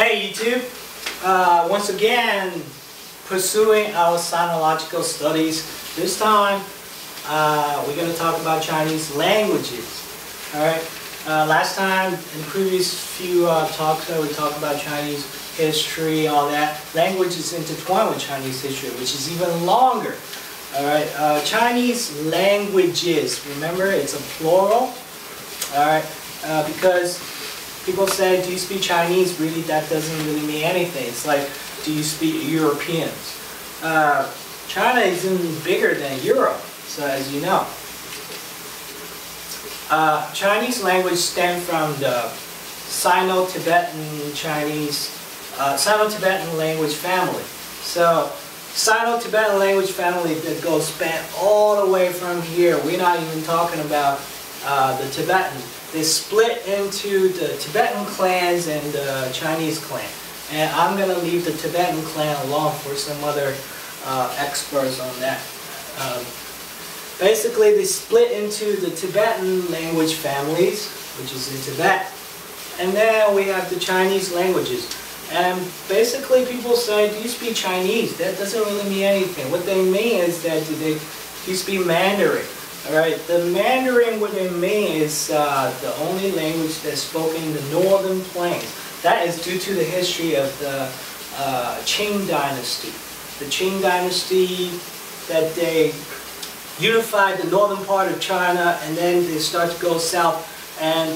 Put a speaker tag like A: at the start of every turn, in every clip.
A: Hey YouTube! Uh, once again, pursuing our sinological studies. This time, uh, we're going to talk about Chinese languages. Alright, uh, last time, in previous few uh, talks, uh, we talked about Chinese history, all that. Language is intertwined with Chinese history, which is even longer. Alright, uh, Chinese languages, remember it's a plural. Alright, because people say, do you speak Chinese? Really, that doesn't really mean anything. It's like, do you speak Europeans? Uh, China is even bigger than Europe, so as you know. Uh, Chinese language stems from the Sino-Tibetan Chinese, uh, Sino-Tibetan language family. So, Sino-Tibetan language family that goes span all the way from here. We're not even talking about uh, the Tibetan they split into the Tibetan clans and the Chinese clan. And I'm going to leave the Tibetan clan alone for some other uh, experts on that. Um, basically, they split into the Tibetan language families, which is in Tibet. And then we have the Chinese languages. And basically people say, do you speak Chinese? That doesn't really mean anything. What they mean is that do, they, do you speak Mandarin? Alright, the Mandarin within Maine is uh, the only language that's spoken in the northern plains. That is due to the history of the uh, Qing dynasty. The Qing dynasty, that they unified the northern part of China and then they start to go south and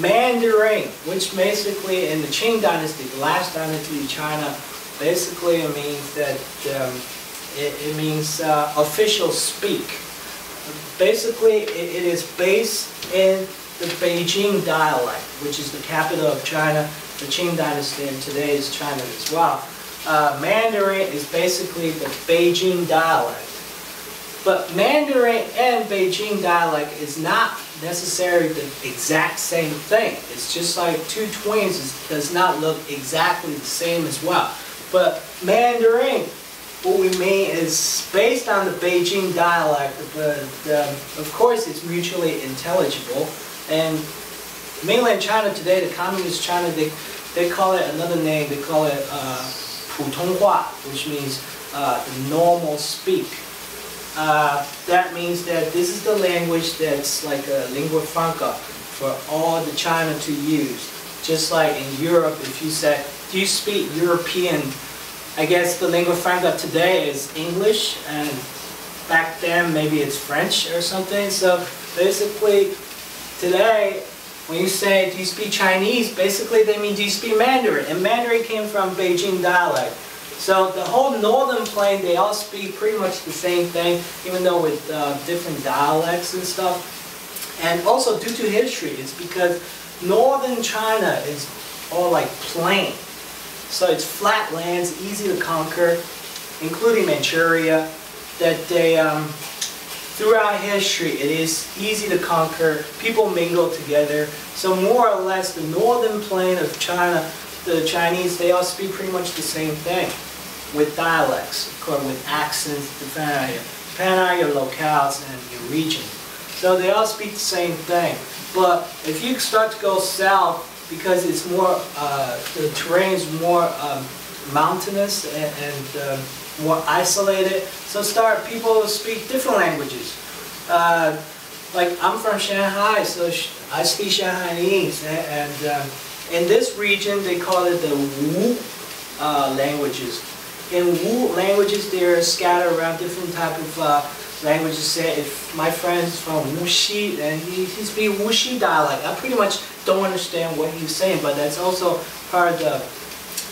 A: Mandarin, which basically in the Qing dynasty, the last dynasty of China, basically it means that um, it, it, means uh, official speak basically it is based in the Beijing dialect, which is the capital of China, the Qing dynasty, and today is China as well. Uh, Mandarin is basically the Beijing dialect. But Mandarin and Beijing dialect is not necessarily the exact same thing. It's just like two twins does not look exactly the same as well. But Mandarin what we mean is based on the Beijing dialect, but um, of course it's mutually intelligible. And mainland China today, the communist China, they, they call it another name, they call it uh, Putonghua, which means uh, normal speak. Uh, that means that this is the language that's like a lingua franca for all the China to use. Just like in Europe, if you say do you speak European I guess the lingua franca today is English, and back then maybe it's French or something. So basically, today, when you say, do you speak Chinese, basically they mean, do you speak Mandarin? And Mandarin came from Beijing dialect. So the whole northern plain, they all speak pretty much the same thing, even though with uh, different dialects and stuff. And also due to history, it's because northern China is all like plain. So it's flat lands, easy to conquer, including Manchuria, that they, um, throughout history, it is easy to conquer, people mingle together. So more or less, the northern plain of China, the Chinese, they all speak pretty much the same thing with dialects, of course, with accents, depending on your, depending on your locales and your region. So they all speak the same thing. But if you start to go south because it's more, uh, the terrain is more um, mountainous and, and uh, more isolated. So start, people speak different languages. Uh, like I'm from Shanghai, so I speak Shanghainese, and, and um, in this region they call it the Wu uh, languages. In Wu languages, they're scattered around different type of uh, languages. Say, if my friend's from Wuxi, and he, he speaks Wuxi dialect, I pretty much don't understand what he's saying, but that's also part of the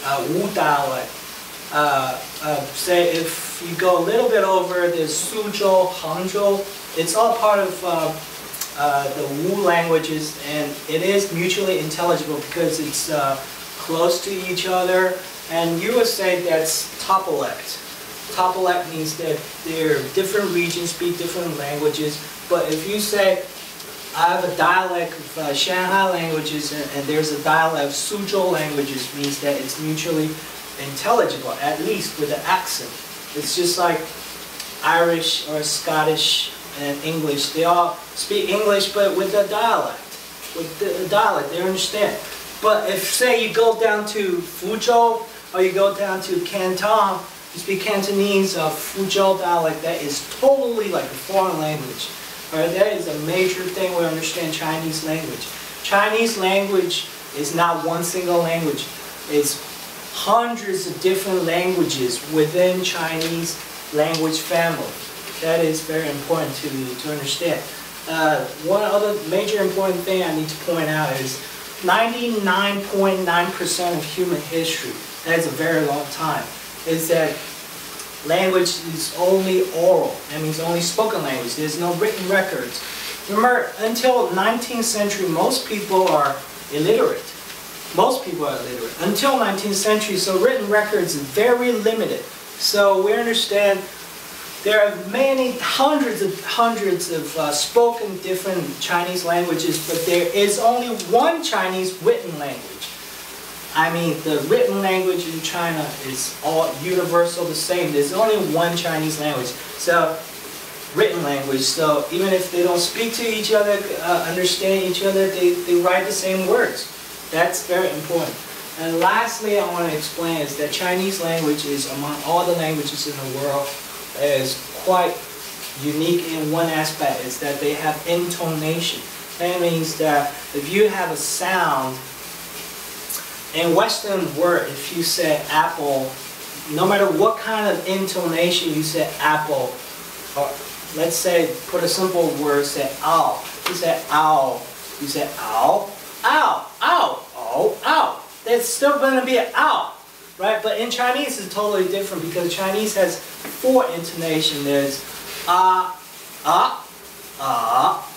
A: uh, Wu dialect. Uh, uh, say if you go a little bit over, there's Suzhou, Hangzhou, it's all part of uh, uh, the Wu languages, and it is mutually intelligible because it's uh, close to each other, and you would say that's topolect. Topolect means that there are different regions speak different languages, but if you say I have a dialect of uh, Shanghai languages and, and, there's a dialect of Suzhou languages means that it's mutually intelligible, at least with the accent. It's just like Irish or Scottish and English. They all speak English but with a dialect. With the, the dialect, they understand. But if, say, you go down to Fuzhou, or you go down to Canton, speak Cantonese, uh, Fuzhou dialect, that is totally like a foreign language. Right, that is a major thing we understand Chinese language. Chinese language is not one single language. It's hundreds of different languages within Chinese language family. That is very important to, to understand. Uh, one other major important thing I need to point out is 99.9% of human history, that is a very long time, is that language is only oral. That means only spoken language. There's no written records. Remember, until 19th century, most people are illiterate. Most people are illiterate. Until 19th century, so written records are very limited. So we understand there are many, hundreds of hundreds of uh, spoken different Chinese languages, but there is only one Chinese written language. I mean, the written language in China is all universal, the same. There's only one Chinese language. So, written language. So even if they don't speak to each other, uh, understand each other, they, they write the same words. That's very important. And lastly, I want to explain is that Chinese language is among all the languages in the world is quite unique in one aspect is that they have intonation. That means that if you have a sound, in Western word, if you say apple, no matter what kind of intonation you say apple, or let's say, put a simple word, say ow. You say ow. You say ow, ow, ow, ow, ow. There's still going to be an ow right? But in Chinese, it's totally different because Chinese has four intonation. There's ah, ah, ah,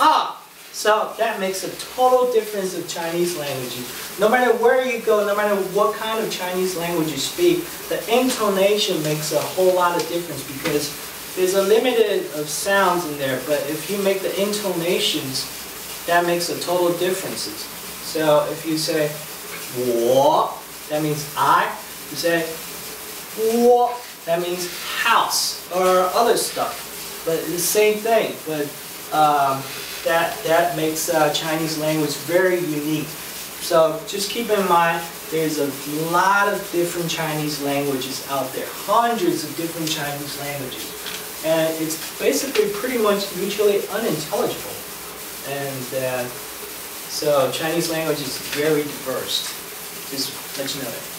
A: ah. So that makes a total difference of Chinese language. No matter where you go, no matter what kind of Chinese language you speak, the intonation makes a whole lot of difference because there's a limited of sounds in there, but if you make the intonations, that makes a total differences. So if you say, 我 that means I. You say, "wo," that means house or other stuff. But it's the same thing. But um, that, that makes uh, Chinese language very unique. So just keep in mind, there's a lot of different Chinese languages out there. Hundreds of different Chinese languages. And it's basically pretty much mutually unintelligible. And uh, so Chinese language is very diverse. Just let you know that.